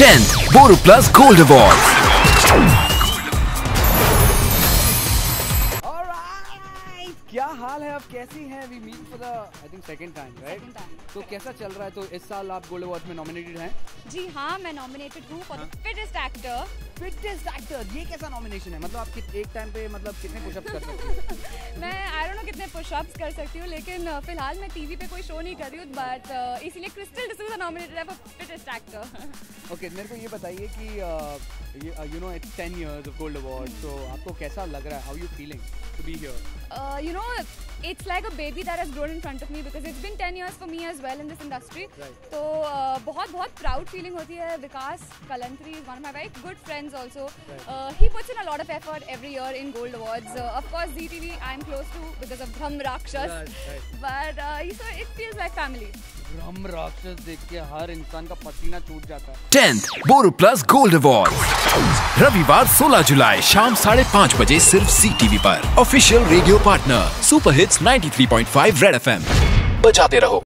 10th Boru Plus Gold Awards. क्या हाल है? अब कैसी हैं? We meet for the I think second time right तो कैसा चल रहा है? तो इस साल आप गोल्ड अवार्ड में नॉमिनेटेड हैं? जी हाँ मैं नॉमिनेटेड हूँ for the fittest actor fittest actor ये कैसा नॉमिनेशन है? मतलब आप कित- एक टाइम पे मतलब कितने पुशअप्स कर सकते हैं? कितने पुशअप्स कर सकती हूँ लेकिन फ़िलहाल मैं टीवी पे कोई शो नहीं कर रही हूँ बट इसीलिए क्रिस्टल डिसूजा नॉमिनेटेड है फॉर फिटेस्ट एक्टर ओके मेरे को ये बताइए कि you know it's 10 years of gold award तो आपको कैसा लग रहा है? How you feeling to be here you know it's like a baby that has grown in front of me because it's been 10 years for me as well in this industry. Right. तो uh, बहुत बहुत proud feeling होती है Vikas Kalantri is one of my very good friends also he puts in a lot of effort every year in gold awards of course ZTV I am close to because of Right, Rakshas but so it feels like family Brahmarakshas देख के हर इंसान का पसीना छूट जाता है। 10th बोरो plus gold award रविवार 16 जुलाई शाम साढ़े पाँच बजे सिर्फ़ सी टीवी पर। Official radio partner super hits 93.5 red FM बजाते रहो।